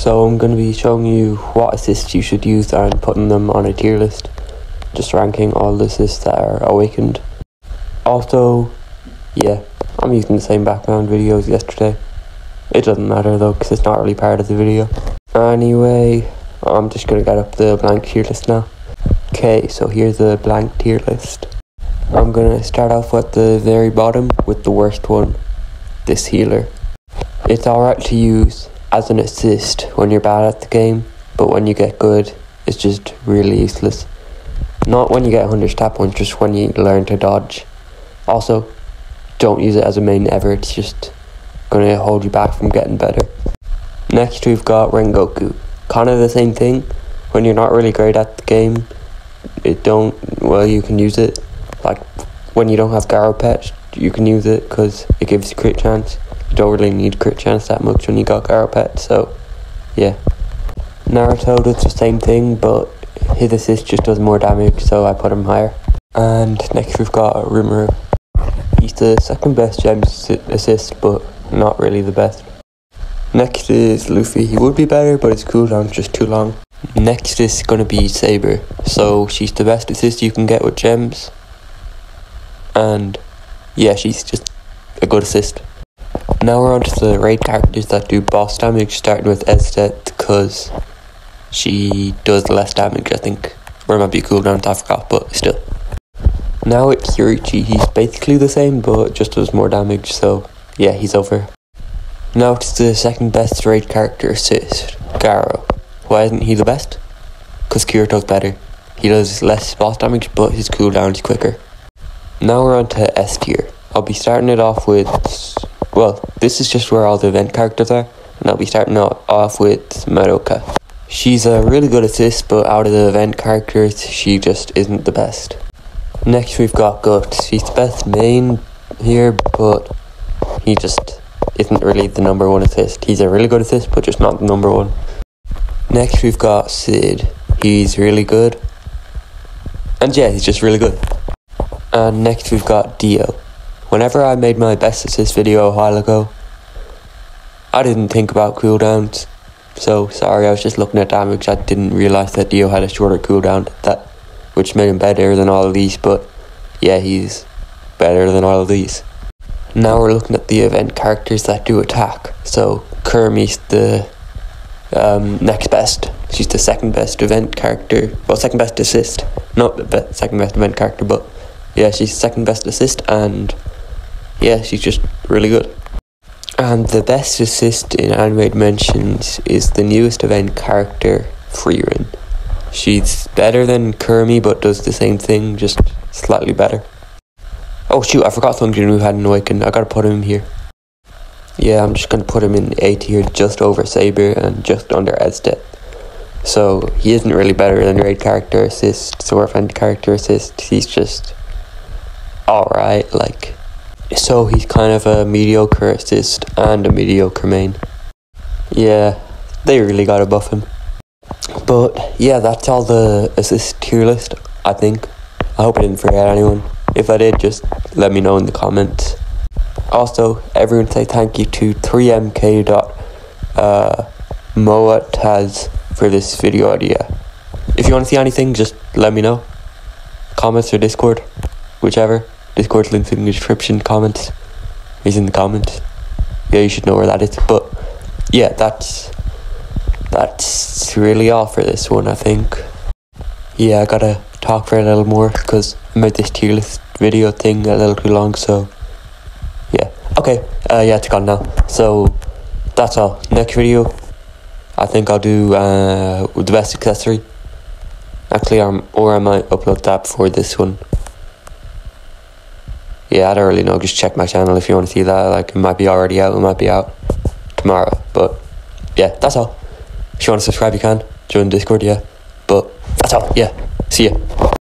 So I'm going to be showing you what assists you should use and putting them on a tier list. Just ranking all the assists that are awakened. Also, yeah, I'm using the same background videos yesterday. It doesn't matter though because it's not really part of the video. Anyway, I'm just going to get up the blank tier list now. Okay, so here's the blank tier list. I'm going to start off at the very bottom with the worst one, this healer. It's alright to use as an assist when you're bad at the game, but when you get good, it's just really useless. Not when you get 100 stat points, just when you learn to dodge. Also, don't use it as a main ever, it's just gonna hold you back from getting better. Next, we've got Rengoku. Kind of the same thing. When you're not really great at the game, it don't, well, you can use it. Like, when you don't have Garo Pet, you can use it because it gives you crit chance don't really need crit chance that much when you got Garo Pet, so yeah. Naruto does the same thing, but his assist just does more damage, so I put him higher. And next we've got Rimuru. He's the second best gem assist, but not really the best. Next is Luffy. He would be better, but his cooldown's just too long. Next is gonna be Saber. So she's the best assist you can get with gems. And yeah, she's just a good assist. Now we're on to the raid characters that do boss damage, starting with Esdeath, because she does less damage, I think. Or it might be cooldown, I forgot, but still. Now it's Kyoichi, he's basically the same, but just does more damage, so yeah, he's over. Now it's the second best raid character assist, Garo. Why isn't he the best? Because Kirito's better. He does less boss damage, but his cooldown is quicker. Now we're on to S tier. I'll be starting it off with well, this is just where all the event characters are, and I'll be starting off with Madoka. She's a really good assist, but out of the event characters, she just isn't the best. Next, we've got Guts. He's the best main here, but he just isn't really the number one assist. He's a really good assist, but just not the number one. Next, we've got Sid. He's really good. And yeah, he's just really good. And next, we've got Dio. Whenever I made my best assist video a while ago, I didn't think about cooldowns. So sorry, I was just looking at damage. I didn't realize that Dio had a shorter cooldown that which made him better than all of these, but yeah, he's better than all of these. Now we're looking at the event characters that do attack. So Kurumi's the um, next best. She's the second best event character. Well, second best assist. Not the second best event character, but yeah, she's second best assist and yeah, she's just really good. And the best assist in Anime Dimensions is the newest event character, Frieren. She's better than Kurumi, but does the same thing, just slightly better. Oh shoot, I forgot something who had an awaken. I gotta put him here. Yeah, I'm just gonna put him in A tier, just over Saber and just under Esdeath. So he isn't really better than raid character assist or event character assist. He's just alright, like so he's kind of a mediocre assist and a mediocre main. Yeah, they really got to buff him. But yeah, that's all the assist tier list, I think. I hope I didn't forget anyone. If I did, just let me know in the comments. Also, everyone say thank you to 3mk dot uh, Moa Taz for this video idea. If you want to see anything, just let me know. Comments or Discord, whichever. Discord link in the description, comments. is in the comments. Yeah, you should know where that is. But yeah, that's that's really all for this one, I think. Yeah, I gotta talk for a little more because I made this tier list video thing a little too long, so yeah. Okay, uh, yeah, it's gone now. So that's all. Next video, I think I'll do uh, the best accessory. Actually, um, or I might upload that for this one yeah, I don't really know. Just check my channel if you want to see that. Like, it might be already out, it might be out tomorrow. But yeah, that's all. If you want to subscribe, you can. Join Discord, yeah. But that's all. Yeah. See ya.